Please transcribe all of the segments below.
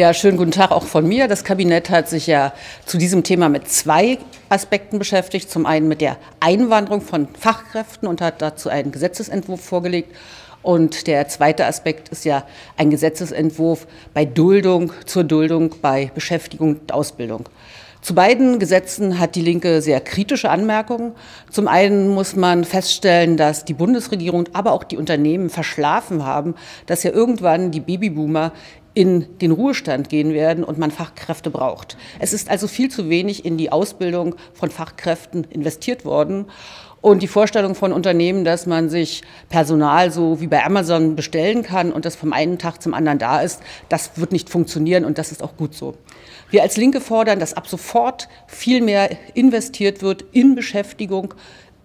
Ja, schönen guten Tag auch von mir. Das Kabinett hat sich ja zu diesem Thema mit zwei Aspekten beschäftigt. Zum einen mit der Einwanderung von Fachkräften und hat dazu einen Gesetzesentwurf vorgelegt. Und der zweite Aspekt ist ja ein Gesetzesentwurf bei Duldung, zur Duldung bei Beschäftigung und Ausbildung. Zu beiden Gesetzen hat die Linke sehr kritische Anmerkungen. Zum einen muss man feststellen, dass die Bundesregierung, aber auch die Unternehmen verschlafen haben, dass ja irgendwann die Babyboomer in den Ruhestand gehen werden und man Fachkräfte braucht. Es ist also viel zu wenig in die Ausbildung von Fachkräften investiert worden. Und die Vorstellung von Unternehmen, dass man sich Personal so wie bei Amazon bestellen kann und das vom einen Tag zum anderen da ist, das wird nicht funktionieren und das ist auch gut so. Wir als Linke fordern, dass ab sofort viel mehr investiert wird in Beschäftigung,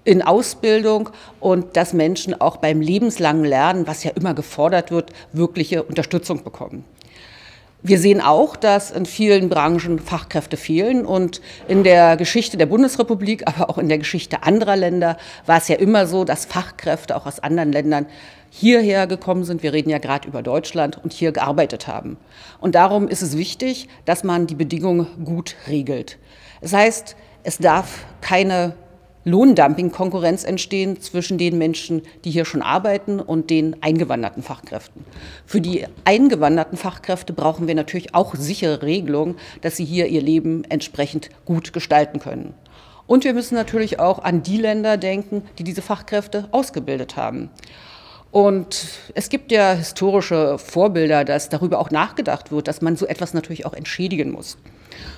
in Ausbildung und dass Menschen auch beim lebenslangen Lernen, was ja immer gefordert wird, wirkliche Unterstützung bekommen. Wir sehen auch, dass in vielen Branchen Fachkräfte fehlen und in der Geschichte der Bundesrepublik, aber auch in der Geschichte anderer Länder war es ja immer so, dass Fachkräfte auch aus anderen Ländern hierher gekommen sind. Wir reden ja gerade über Deutschland und hier gearbeitet haben. Und darum ist es wichtig, dass man die Bedingungen gut regelt. Das heißt, es darf keine Lohndumping-Konkurrenz entstehen zwischen den Menschen, die hier schon arbeiten und den eingewanderten Fachkräften. Für die eingewanderten Fachkräfte brauchen wir natürlich auch sichere Regelungen, dass sie hier ihr Leben entsprechend gut gestalten können. Und wir müssen natürlich auch an die Länder denken, die diese Fachkräfte ausgebildet haben. Und es gibt ja historische Vorbilder, dass darüber auch nachgedacht wird, dass man so etwas natürlich auch entschädigen muss.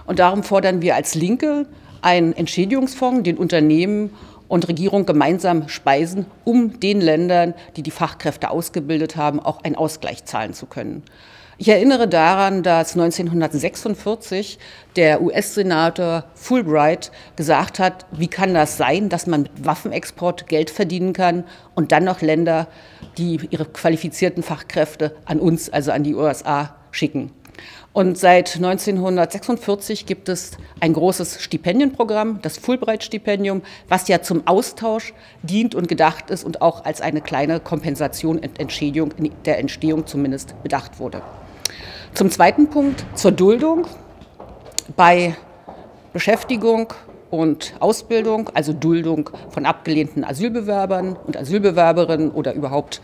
Und darum fordern wir als Linke einen Entschädigungsfonds, den Unternehmen und Regierung gemeinsam speisen, um den Ländern, die die Fachkräfte ausgebildet haben, auch einen Ausgleich zahlen zu können. Ich erinnere daran, dass 1946 der US-Senator Fulbright gesagt hat, wie kann das sein, dass man mit Waffenexport Geld verdienen kann und dann noch Länder, die ihre qualifizierten Fachkräfte an uns, also an die USA, schicken. Und seit 1946 gibt es ein großes Stipendienprogramm, das Fulbright-Stipendium, was ja zum Austausch dient und gedacht ist und auch als eine kleine Kompensation und Entschädigung der Entstehung zumindest bedacht wurde. Zum zweiten Punkt, zur Duldung bei Beschäftigung und Ausbildung, also Duldung von abgelehnten Asylbewerbern und Asylbewerberinnen oder überhaupt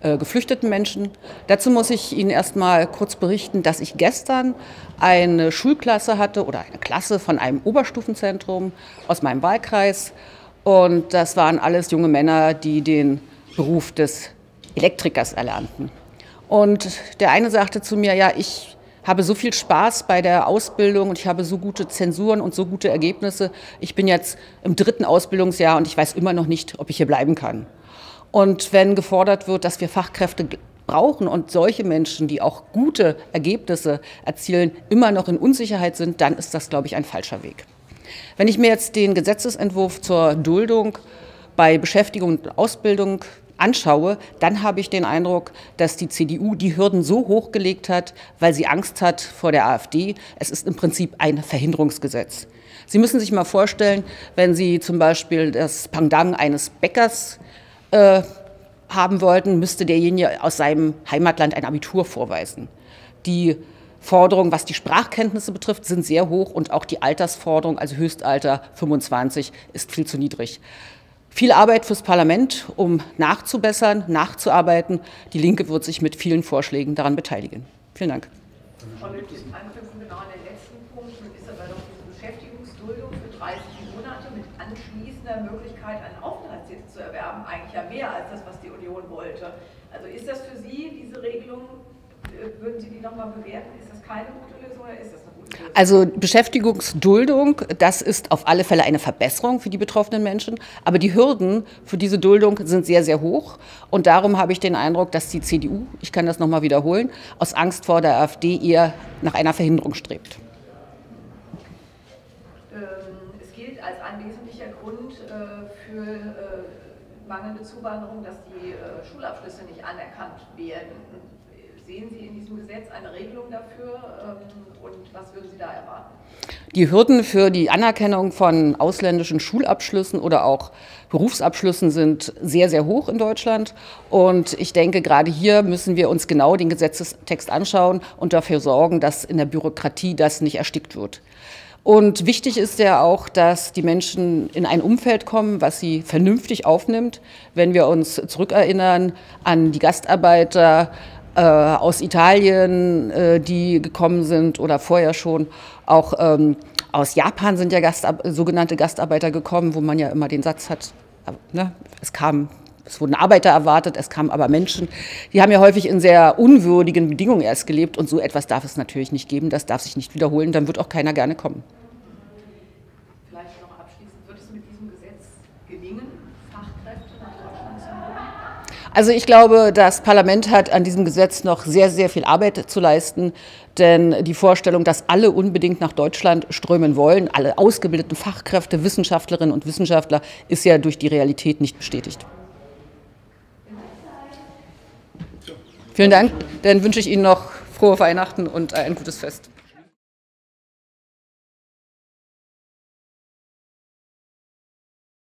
äh, geflüchteten Menschen. Dazu muss ich Ihnen erst mal kurz berichten, dass ich gestern eine Schulklasse hatte oder eine Klasse von einem Oberstufenzentrum aus meinem Wahlkreis. Und das waren alles junge Männer, die den Beruf des Elektrikers erlernten. Und der eine sagte zu mir, ja, ich habe so viel Spaß bei der Ausbildung und ich habe so gute Zensuren und so gute Ergebnisse. Ich bin jetzt im dritten Ausbildungsjahr und ich weiß immer noch nicht, ob ich hier bleiben kann. Und wenn gefordert wird, dass wir Fachkräfte brauchen und solche Menschen, die auch gute Ergebnisse erzielen, immer noch in Unsicherheit sind, dann ist das, glaube ich, ein falscher Weg. Wenn ich mir jetzt den Gesetzesentwurf zur Duldung bei Beschäftigung und Ausbildung anschaue, dann habe ich den Eindruck, dass die CDU die Hürden so hochgelegt hat, weil sie Angst hat vor der AfD. Es ist im Prinzip ein Verhinderungsgesetz. Sie müssen sich mal vorstellen, wenn Sie zum Beispiel das Pendant eines Bäckers äh, haben wollten, müsste derjenige aus seinem Heimatland ein Abitur vorweisen. Die Forderungen, was die Sprachkenntnisse betrifft, sind sehr hoch und auch die Altersforderung, also Höchstalter 25, ist viel zu niedrig. Viel Arbeit fürs Parlament, um nachzubessern, nachzuarbeiten. Die Linke wird sich mit vielen Vorschlägen daran beteiligen. Vielen Dank. Anknüpfen genau an den letzten Punkt, ist aber doch diese Beschäftigungsduldung für 30 Monate mit anschließender Möglichkeit, einen Aufenthaltstitel zu erwerben, eigentlich ja mehr als das, was die Union wollte. Also ist das für Sie, diese Regelung, äh, würden Sie die nochmal bewerten? Ist das keine gute Lösung oder ist das eine gute Lösung? Also Beschäftigungsduldung, das ist auf alle Fälle eine Verbesserung für die betroffenen Menschen. Aber die Hürden für diese Duldung sind sehr, sehr hoch. Und darum habe ich den Eindruck, dass die CDU, ich kann das nochmal wiederholen, aus Angst vor der AfD eher nach einer Verhinderung strebt. Ähm, es gilt als ein wesentlicher Grund äh, für äh, mangelnde Zuwanderung, dass die äh, Schulabschlüsse nicht anerkannt werden. Sehen Sie in diesem Gesetz eine Regelung dafür ähm, und was würden Sie da erwarten? Die Hürden für die Anerkennung von ausländischen Schulabschlüssen oder auch Berufsabschlüssen sind sehr, sehr hoch in Deutschland. Und ich denke, gerade hier müssen wir uns genau den Gesetzestext anschauen und dafür sorgen, dass in der Bürokratie das nicht erstickt wird. Und wichtig ist ja auch, dass die Menschen in ein Umfeld kommen, was sie vernünftig aufnimmt. Wenn wir uns zurückerinnern an die Gastarbeiter, äh, aus Italien, äh, die gekommen sind oder vorher schon. Auch ähm, aus Japan sind ja Gastab sogenannte Gastarbeiter gekommen, wo man ja immer den Satz hat, ne, es kam es wurden Arbeiter erwartet, es kamen aber Menschen. Die haben ja häufig in sehr unwürdigen Bedingungen erst gelebt und so etwas darf es natürlich nicht geben, das darf sich nicht wiederholen, dann wird auch keiner gerne kommen. Vielleicht noch abschließend, wird es mit diesem Gesetz gelingen, Fachkräfte nach Deutschland zu holen? Also ich glaube, das Parlament hat an diesem Gesetz noch sehr, sehr viel Arbeit zu leisten, denn die Vorstellung, dass alle unbedingt nach Deutschland strömen wollen, alle ausgebildeten Fachkräfte, Wissenschaftlerinnen und Wissenschaftler, ist ja durch die Realität nicht bestätigt. Vielen Dank. Dann wünsche ich Ihnen noch frohe Weihnachten und ein gutes Fest.